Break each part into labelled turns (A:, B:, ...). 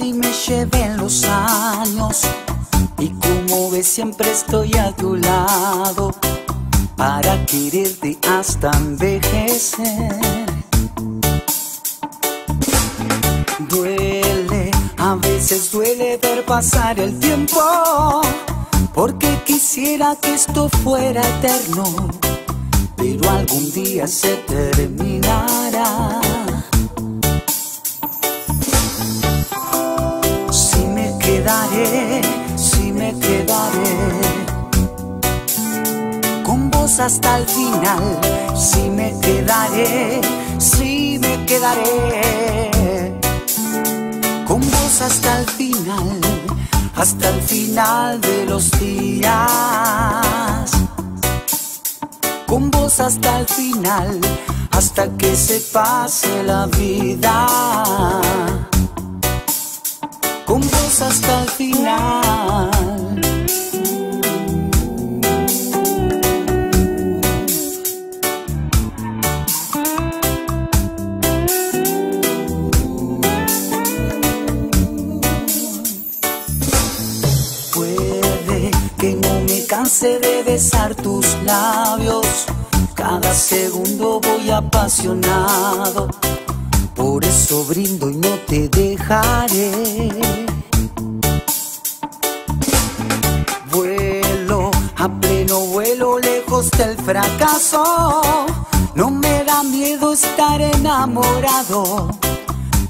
A: y me lleven los años. Y como ves, siempre estoy a tu lado para quererte hasta envejecer. Duele, a veces duele ver pasar el tiempo, porque quisiera que esto fuera eterno, pero algún día se terminará. Quedaré, si me quedaré con vos hasta el final. Si me quedaré, si me quedaré con vos hasta el final, hasta el final de los días. Con vos hasta el final, hasta que se pase la vida. Con vos hasta canse de besar tus labios. Cada segundo voy apasionado. Por eso brindo y no te dejaré. Vuelo a pleno vuelo lejos del fracaso. No me da miedo estar enamorado.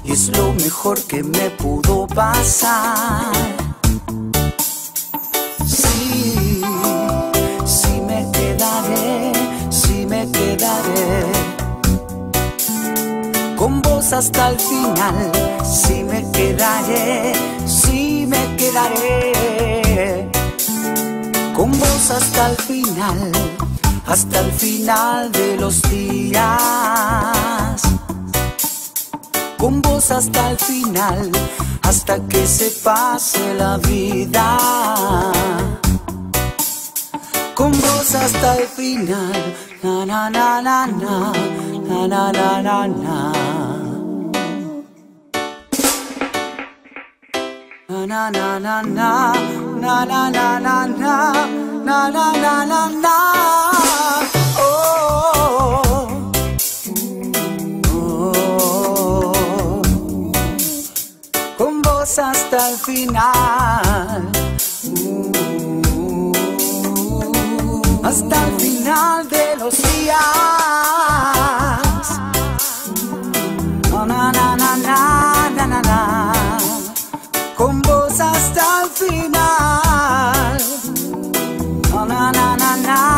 A: Y es lo mejor que me pudo pasar. Hasta el final, sí me quedaré, sí me quedaré. Con vos hasta el final, hasta el final de los días. Con vos hasta el final, hasta que se pase la vida. Con vos hasta el final, na na na na na, na na na na na. Na na na na na, na na na na na, na na. Oh, oh, con vos hasta el final. Hasta el final de los días. na na na na.